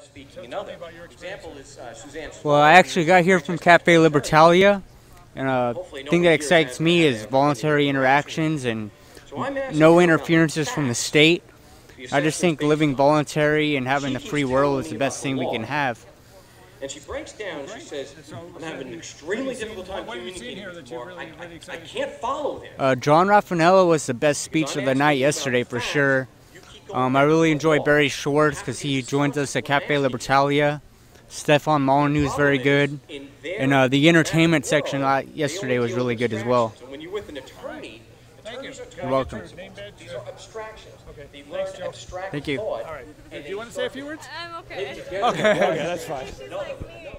is speaking another. Example is uh, Suzanne. Well, I actually got here from Cafe Libertalia, and a thing that excites me is voluntary interactions and So I'm asking no interferences from the state. I just think living on- voluntary and having She a free world is the best thing we can have. And she breaks down. She says, "I'm having an extremely difficult time communicating with Mark. I, I, I can't follow him." Uh, John Raffanello was the best speech of the night yesterday for sure. Um, I really enjoy Barry Schwartz because he joins us at Cafe Libertalia. Stefan Molyneux is very good. And uh, the entertainment section uh, yesterday was really good as well. When you're with an attorney, attorneys are You're welcome. These are abstractions. They learn abstract Thank you. All right. Do you want to say a few words? I'm okay. Okay, okay, that's fine. She's like me.